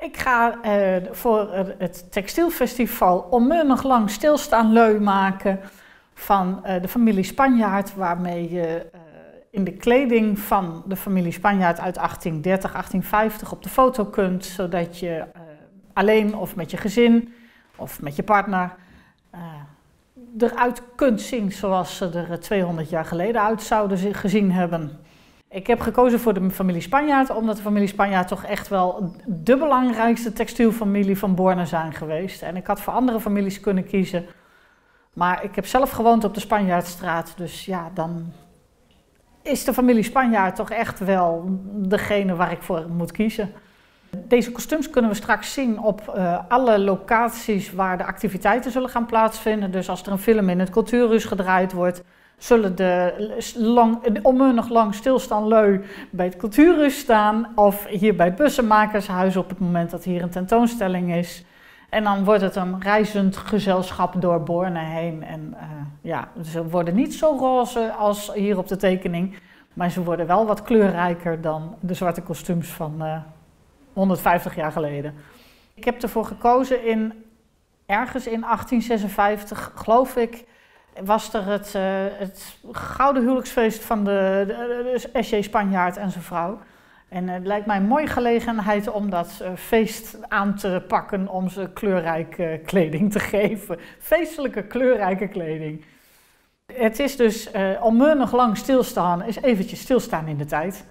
Ik ga uh, voor het textielfestival onmunnig lang stilstaan leu maken van uh, de familie Spanjaard, waarmee je uh, in de kleding van de familie Spanjaard uit 1830, 1850 op de foto kunt, zodat je alleen of met je gezin of met je partner eruit kunt zien zoals ze er 200 jaar geleden uit zouden gezien hebben. Ik heb gekozen voor de familie Spanjaard, omdat de familie Spanjaard toch echt wel de belangrijkste textielfamilie van Borne zijn geweest. En ik had voor andere families kunnen kiezen. Maar ik heb zelf gewoond op de Spanjaardstraat, dus ja, dan is de familie Spanjaard toch echt wel degene waar ik voor moet kiezen. Deze kostuums kunnen we straks zien op uh, alle locaties waar de activiteiten zullen gaan plaatsvinden. Dus als er een film in het Cultuurhuis gedraaid wordt, zullen de lang, onmunnig lang stilstaan leu bij het cultuurhuis staan of hier bij het bussenmakershuis op het moment dat hier een tentoonstelling is. En dan wordt het een reizend gezelschap door Borne heen. En uh, ja, ze worden niet zo roze als hier op de tekening, maar ze worden wel wat kleurrijker dan de zwarte kostuums van uh, eh, 150 jaar geleden. Ik heb ervoor gekozen in ergens in 1856, geloof ik, was er het, uh, het gouden huwelijksfeest van de, de, SJ Spanjaard en zijn vrouw. En het lijkt mij een mooie gelegenheid om dat uh, feest aan te pakken, om ze kleurrijke kleding te geven. Feestelijke, kleurrijke kleding. Het is dus uh, onmunnig lang stilstaan, is eventjes stilstaan in de tijd.